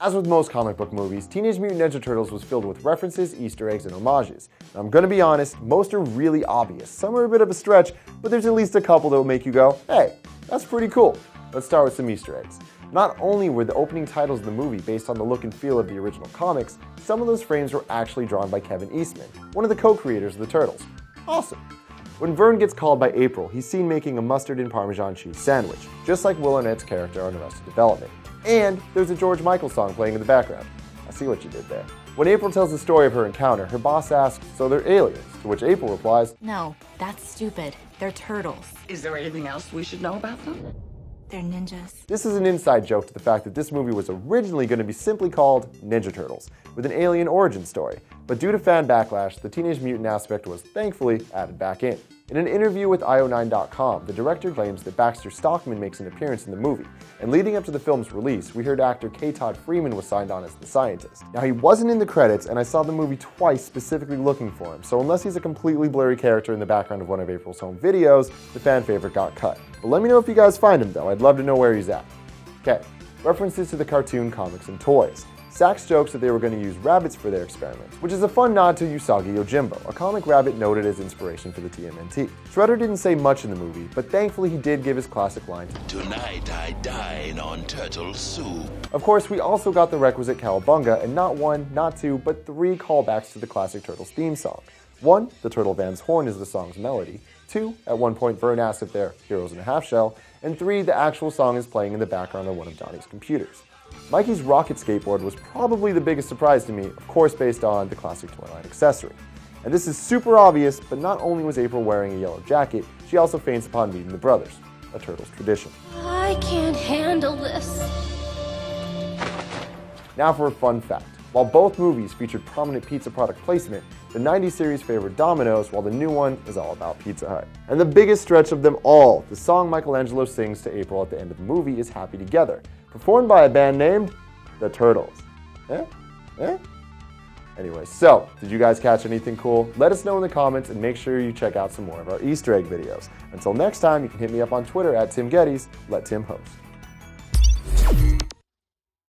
As with most comic book movies, Teenage Mutant Ninja Turtles was filled with references, Easter eggs, and homages. I'm gonna be honest, most are really obvious. Some are a bit of a stretch, but there's at least a couple that will make you go, hey, that's pretty cool. Let's start with some Easter eggs. Not only were the opening titles of the movie based on the look and feel of the original comics, some of those frames were actually drawn by Kevin Eastman, one of the co-creators of the Turtles. Awesome. When Vern gets called by April, he's seen making a mustard and Parmesan cheese sandwich, just like Will Arnett's character on Arrested Development. And there's a George Michael song playing in the background. I see what you did there. When April tells the story of her encounter, her boss asks, So they're aliens? To which April replies, No, that's stupid. They're turtles. Is there anything else we should know about them? They're ninjas. This is an inside joke to the fact that this movie was originally going to be simply called Ninja Turtles, with an alien origin story. But due to fan backlash, the Teenage Mutant aspect was thankfully added back in. In an interview with IO9.com, the director claims that Baxter Stockman makes an appearance in the movie, and leading up to the film's release, we heard actor K. Todd Freeman was signed on as the scientist. Now, he wasn't in the credits, and I saw the movie twice specifically looking for him, so unless he's a completely blurry character in the background of one of April's home videos, the fan favorite got cut. But let me know if you guys find him, though. I'd love to know where he's at. Okay, references to the cartoon, comics, and toys. Sacks jokes that they were going to use rabbits for their experiments, which is a fun nod to Usagi Yojimbo, a comic rabbit noted as inspiration for the TMNT. Shredder didn't say much in the movie, but thankfully he did give his classic line. Tonight I dine on turtle soup. Of course, we also got the requisite cowabunga, and not one, not two, but three callbacks to the classic Turtles theme song. One, the Turtle Van's horn is the song's melody. Two, at one point Vern asks if they're heroes in a half shell. And three, the actual song is playing in the background on one of Donnie's computers. Mikey's rocket skateboard was probably the biggest surprise to me, of course based on the classic toy line accessory. And this is super obvious, but not only was April wearing a yellow jacket, she also faints upon meeting the brothers, a Turtles tradition. I can't handle this. Now for a fun fact. While both movies featured prominent pizza product placement, the 90s series favored Domino's, while the new one is all about Pizza Hut. And the biggest stretch of them all, the song Michelangelo sings to April at the end of the movie is Happy Together, performed by a band named The Turtles. Eh? Eh? Anyway, so, did you guys catch anything cool? Let us know in the comments and make sure you check out some more of our Easter egg videos. Until next time, you can hit me up on Twitter at Tim Gettys. Let Tim host.